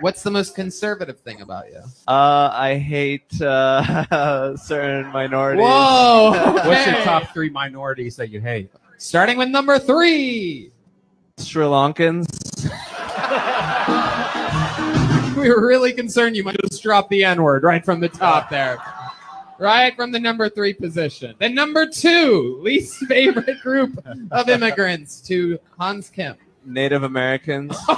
What's the most conservative thing about you? Uh, I hate uh, certain minorities. Whoa! What's your top three minorities that you hate? Starting with number three. Sri Lankans. We were really concerned you might just drop the N word right from the top there. Right from the number three position. Then number two, least favorite group of immigrants to Hans Kim. Native Americans.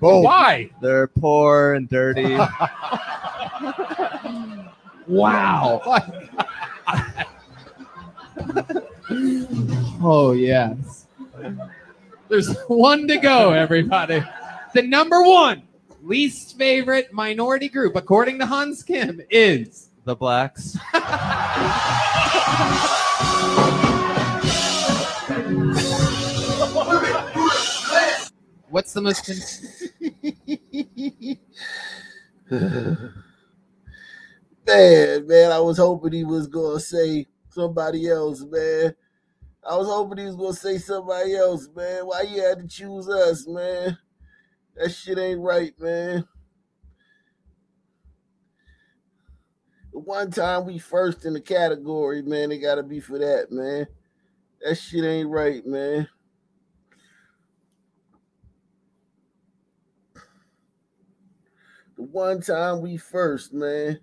Why? They're poor and dirty. Wow. oh, yes. There's one to go, everybody. The number one least favorite minority group, according to Hans Kim, is the blacks. What's the most. Man, man, I was hoping he was gonna say somebody else, man. I was hoping he was gonna say somebody else, man. Why you had to choose us, man? That shit ain't right, man. The one time we first in the category, man, it gotta be for that, man. That shit ain't right, man. The one time we first, man.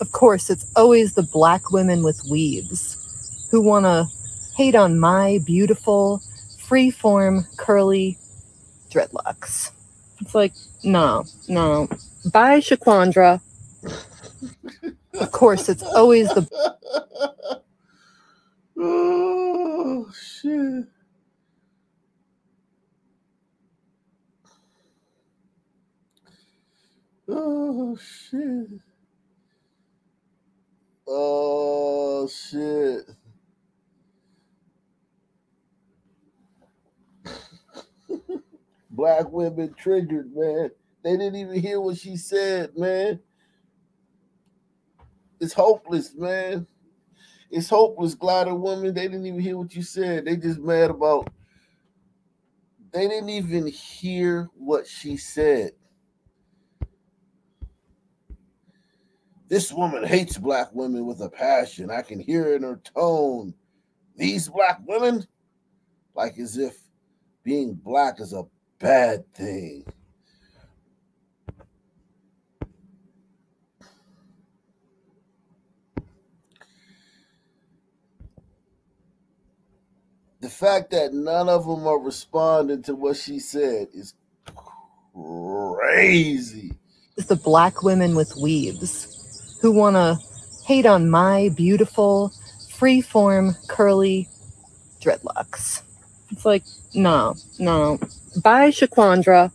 Of course, it's always the black women with weaves who want to hate on my beautiful, free-form, curly dreadlocks. It's like, no, no. Bye, Shaquandra. of course, it's always the oh shit. Oh shit. Oh shit. Black women triggered, man. They didn't even hear what she said, man. It's hopeless, man. It's hopeless, glider woman. They didn't even hear what you said. They just mad about. They didn't even hear what she said. This woman hates black women with a passion. I can hear in her tone. These black women, like as if being black is a bad thing. The fact that none of them are responding to what she said is crazy. It's the black women with weaves who want to hate on my beautiful, free-form, curly dreadlocks. It's like, no, no. Bye, Shaquandra.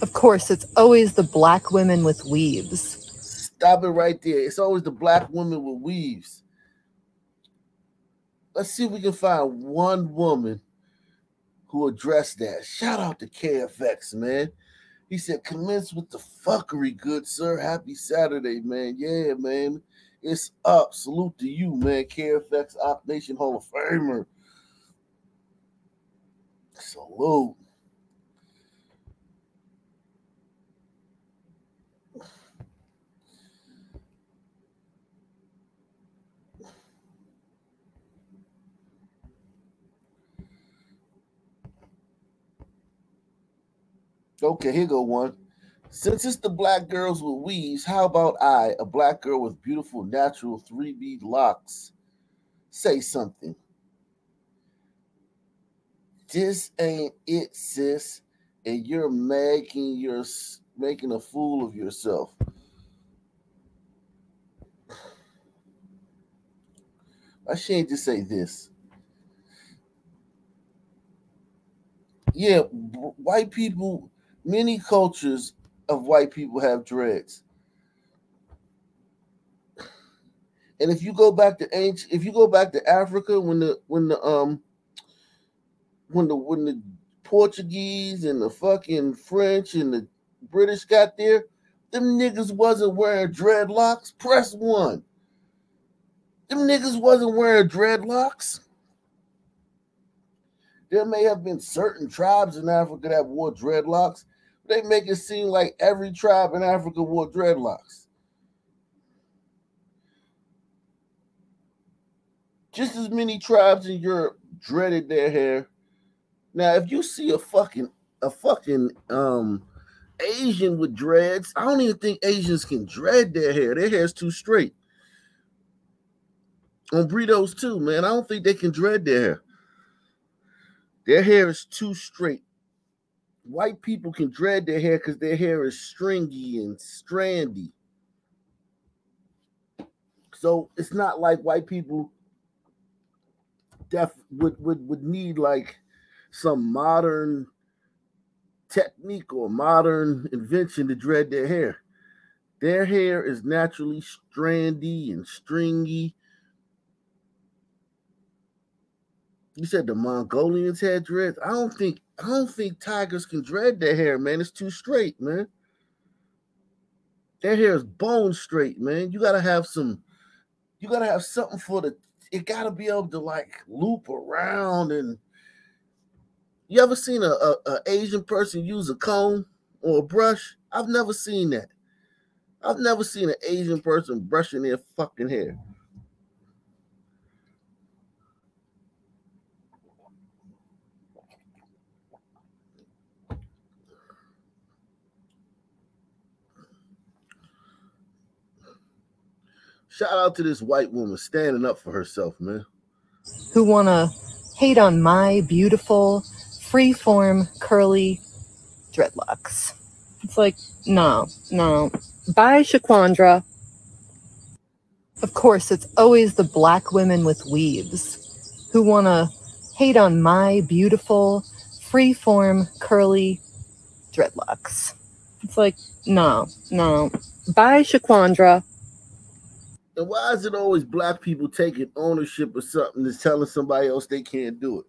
Of course, it's always the black women with weaves. Stop it right there. It's always the black women with weaves. Let's see if we can find one woman who addressed that. Shout out to KFX, man. He said, commence with the fuckery, good sir. Happy Saturday, man. Yeah, man. It's up. Salute to you, man. KFX Ak Nation Hall of Famer. Salute. Okay, here go one. Since it's the black girls with weaves, how about I, a black girl with beautiful natural 3B locks, say something? This ain't it, sis, and you're making your making a fool of yourself. I shouldn't just say this. Yeah, white people, many cultures of white people have dreads. And if you go back to ancient, if you go back to Africa when the when the um when the when the Portuguese and the fucking French and the British got there, them niggas wasn't wearing dreadlocks. Press one. Them niggas wasn't wearing dreadlocks. There may have been certain tribes in Africa that wore dreadlocks. But They make it seem like every tribe in Africa wore dreadlocks. Just as many tribes in Europe dreaded their hair. Now, if you see a fucking a fucking um Asian with dreads, I don't even think Asians can dread their hair. Their hair's too straight. On burritos too, man. I don't think they can dread their hair. Their hair is too straight. White people can dread their hair because their hair is stringy and strandy. So it's not like white people def would would would need like some modern technique or modern invention to dread their hair. Their hair is naturally strandy and stringy. You said the Mongolians had dreads. I don't think I don't think tigers can dread their hair, man. It's too straight, man. Their hair is bone straight, man. You gotta have some, you gotta have something for the it gotta be able to like loop around and you ever seen a, a, a, Asian person use a comb or a brush? I've never seen that. I've never seen an Asian person brushing their fucking hair. Shout out to this white woman standing up for herself, man. Who want to hate on my beautiful, free-form, curly dreadlocks. It's like, no, no. Bye, Shaquandra. Of course, it's always the black women with weaves who want to hate on my beautiful, free-form, curly dreadlocks. It's like, no, no. Bye, Shaquandra. And why is it always black people taking ownership of something and telling somebody else they can't do it?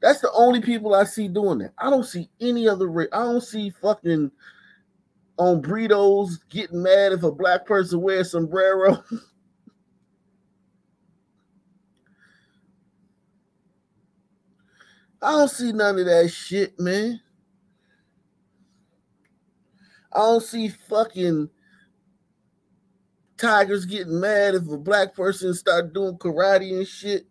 That's the only people I see doing that. I don't see any other. I don't see fucking on burritos getting mad if a black person wears sombrero. I don't see none of that shit, man. I don't see fucking tigers getting mad if a black person start doing karate and shit.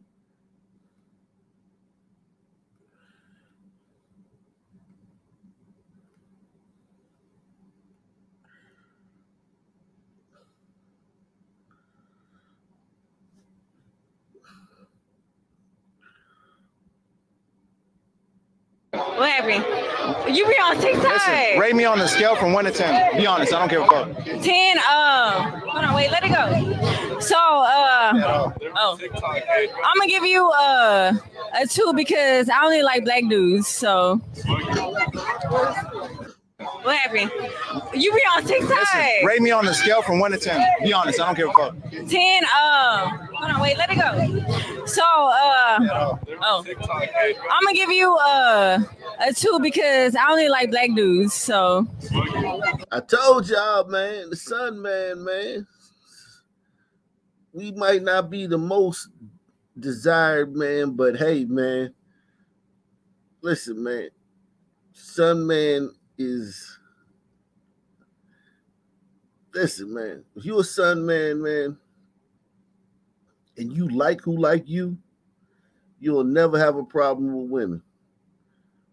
What happened? You be on TikTok. Listen, rate me on the scale from one to ten. Be honest, I don't give a fuck. Ten. Uh, hold on, wait, let it go. So, uh, oh, I'm gonna give you uh, a two because I only like black dudes. So, what happened? You be on TikTok. Listen, rate me on the scale from one to ten. Be honest, I don't give a fuck. Ten. Uh, hold on, wait, let it go. So, uh, oh, I'm gonna give you uh, a two because I only like black dudes. So, I told y'all, man, the Sun Man, man. We might not be the most desired man, but hey, man, listen, man, Sun Man is listen, man. If you a Sun Man, man, and you like who like you, you'll never have a problem with women.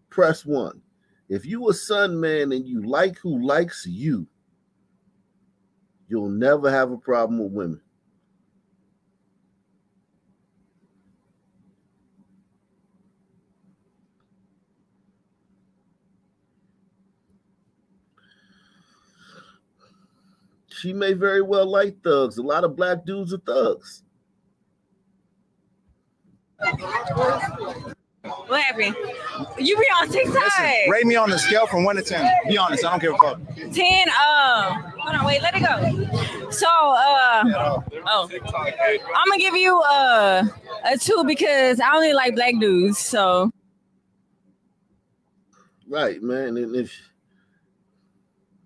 Press one. If you a Sun Man and you like who likes you, you'll never have a problem with women. She may very well like thugs. A lot of black dudes are thugs. What happened? You be on TikTok. Listen, rate me on the scale from one to ten. Be honest, I don't give a fuck. Ten. Uh, hold on, wait, let it go. So, uh, oh, I'm gonna give you uh, a two because I only like black dudes. So, Right, man. And if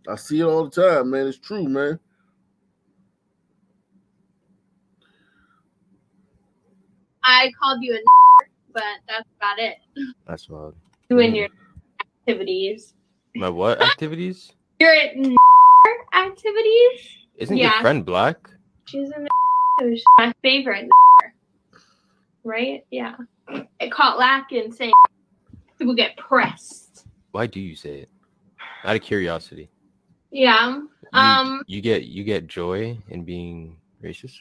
I see it all the time, man, it's true, man. I called you a but that's about it. That's wild. Doing your activities. My what activities? Your activities? Isn't Yeah. your friend black? She's a She's my favorite. Right? Yeah. It caught lack in saying people get pressed. Why do you say it? Out of curiosity. Yeah. You, Um you get you get joy in being racist.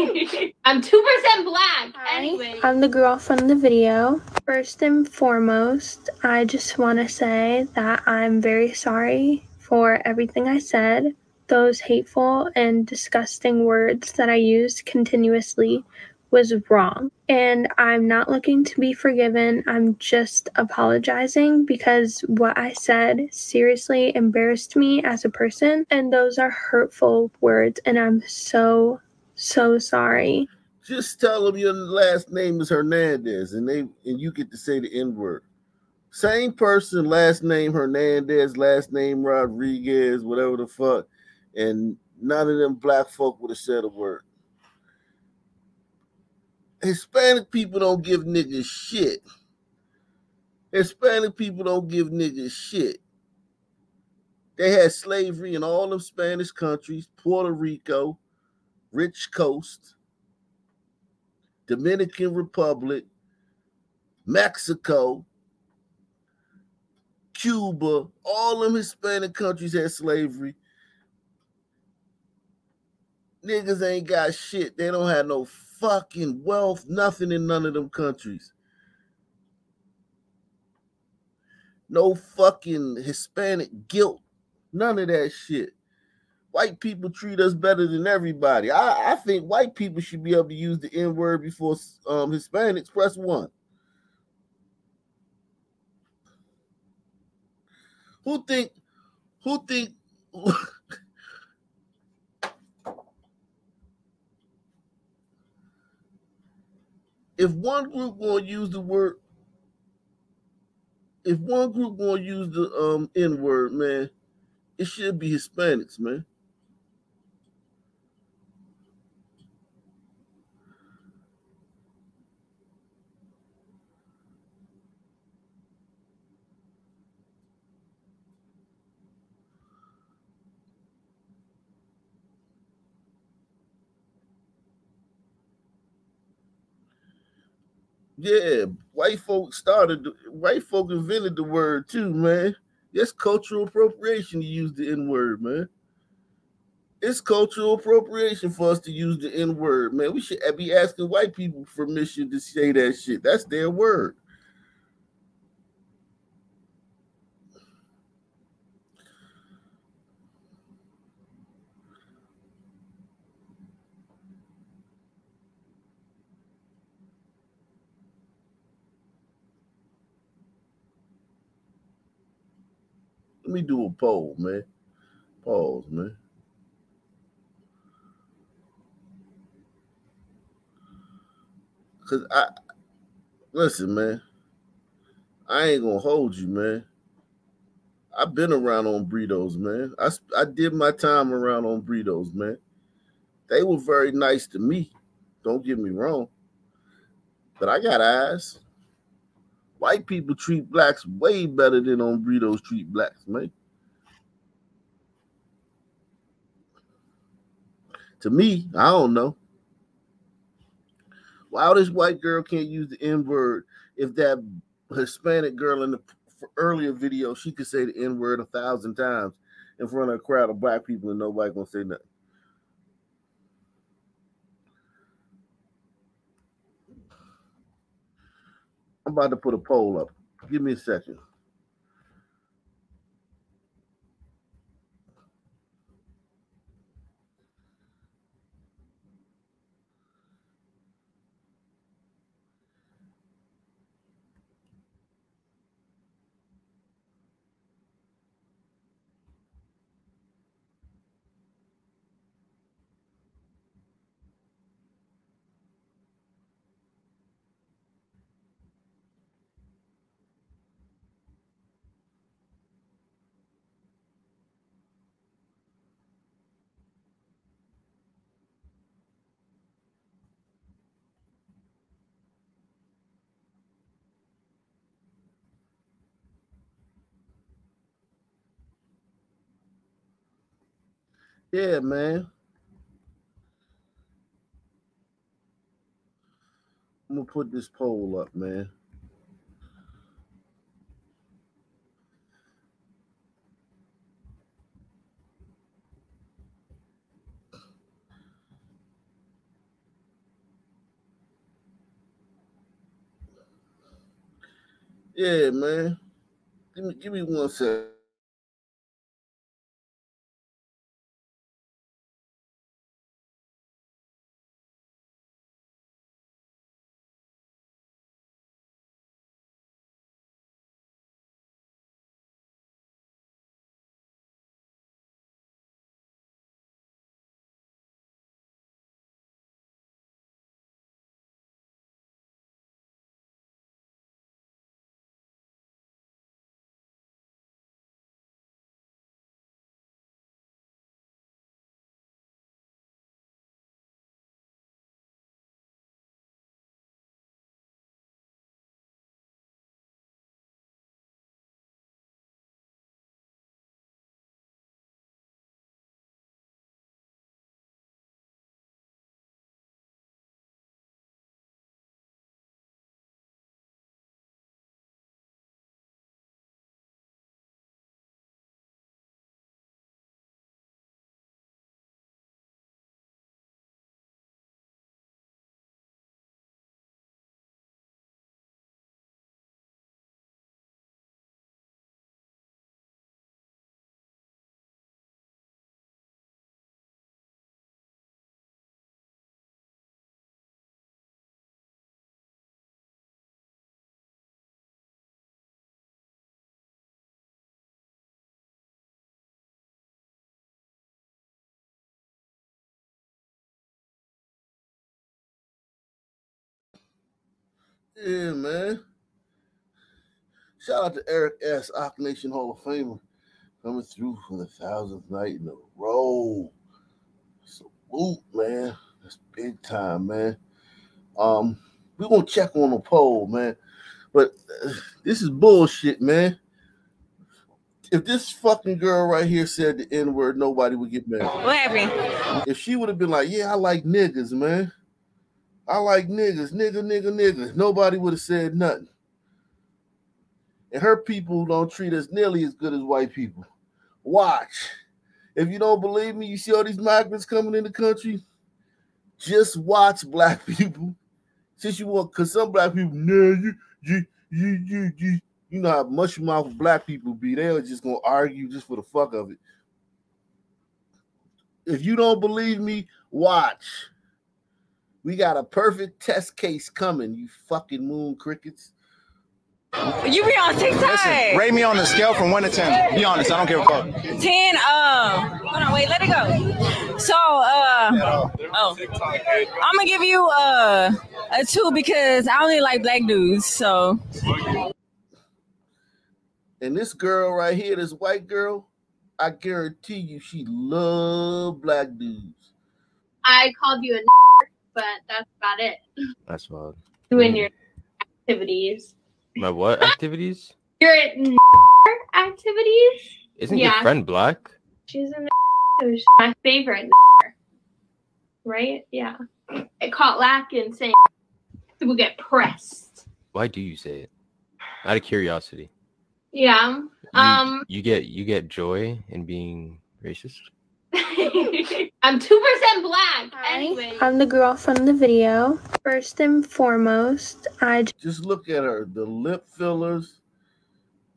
I'm two percent black. Anyway. I'm the girl from the video. First and foremost, I just want to say that I'm very sorry for everything I said. Those hateful and disgusting words that I used continuously was wrong. And I'm not looking to be forgiven. I'm just apologizing because what I said seriously embarrassed me as a person. And those are hurtful words. And I'm so, so sorry. Just tell them your last name is Hernandez, and they and you get to say the N word. Same person, last name Hernandez, last name Rodriguez, whatever the fuck, and none of them black folk would have said a word. Hispanic people don't give niggas shit. Hispanic people don't give niggas shit. They had slavery in all of Spanish countries, Puerto Rico, Rich Coast, Dominican Republic, Mexico, Cuba, all them Hispanic countries had slavery. Niggas ain't got shit. They don't have no fucking wealth, nothing in none of them countries. No fucking Hispanic guilt, none of that shit. White people treat us better than everybody. I, I think white people should be able to use the N word before um, Hispanics. Press one. Who think? Who think? if one group gonna use the word, if one group gonna use the um N word, man, it should be Hispanics, man. Yeah, white folk started. White folk invented the word too, man. That's cultural appropriation to use the N word, man. It's cultural appropriation for us to use the N word, man. We should be asking white people permission to say that shit. That's their word. Let me do a poll, man. Pause, man. Cause I listen, man. I ain't gonna hold you, man. I've been around on burritos, man. I I did my time around on burritos, man. They were very nice to me. Don't get me wrong. But I got eyes. White people treat blacks way better than on burritos treat blacks, man. To me, I don't know. Why this white girl can't use the N word if that Hispanic girl in the earlier video she could say the N word a thousand times in front of a crowd of black people and nobody gonna say nothing. I'm about to put a poll up. Give me a second. Yeah, man. I'm gonna put this poll up, man. Yeah, man. Give me give me one sec. Yeah, man. Shout out to Eric S. Ak Nation Hall of Famer coming through for the thousandth night in a row. Salute, man. That's big time, man. Um, we gonna check on the poll, man. But uh, this is bullshit, man. If this fucking girl right here said the N word, nobody would get mad. What happened? If she would have been like, "Yeah, I like niggas, man. I like niggas, nigga, nigga, nigga," nobody would have said nothing. And her people don't treat us nearly as good as white people. Watch. If you don't believe me, you see all these migrants coming in the country. Just watch black people. Since you want, cause some black people, no, you, you, you, you, you, you know how much mouth black people be. They're just gonna argue just for the fuck of it. If you don't believe me, watch. We got a perfect test case coming, you fucking moon crickets. You be on TikTok. Listen, rate me on the scale from one to ten. Be honest, I don't give a fuck. 10 um hold on wait let it go so uh oh i'm gonna give you uh, a two because i only like black dudes so And this girl right here, this white girl, I guarantee you she love black dudes. I called you a but that's about it. That's wild. Doing your activities. My what activities? Your activities? Isn't your friend black? She's a She's my favorite right? Yeah. It caught lacking saying people get pressed. Why do you say it? Out of curiosity. Yeah. You, Um you get you get joy in being racist. I'm two percent black. Anyway. I'm the girl from the video. First and foremost, I Just look at her, the lip fillers,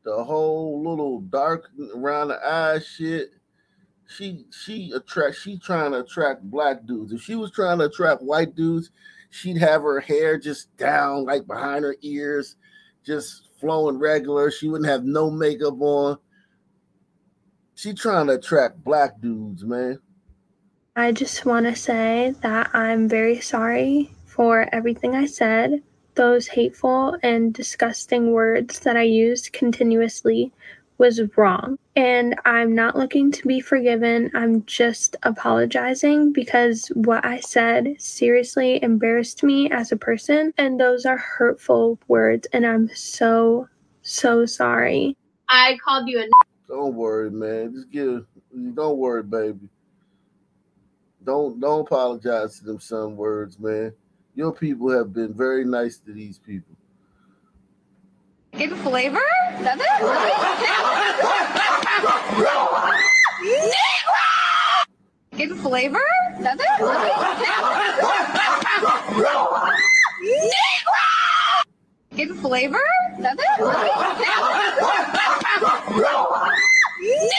the whole little dark around the eyes shit. She she attract she trying to attract black dudes. If she was trying to attract white dudes, she'd have her hair just down like behind her ears, just flowing regular. She wouldn't have no makeup on. She trying to attract black dudes, man. I just want to say that I'm very sorry for everything I said. Those hateful and disgusting words that I used continuously was wrong. And I'm not looking to be forgiven. I'm just apologizing because what I said seriously embarrassed me as a person. And those are hurtful words. And I'm so, so sorry. I called you a Don't worry, man. Just give don't worry, baby. Don't don't apologize to them some words, man. Your people have been very nice to these people. Get flavor? That's flavor? That's? Get flavor? That's it?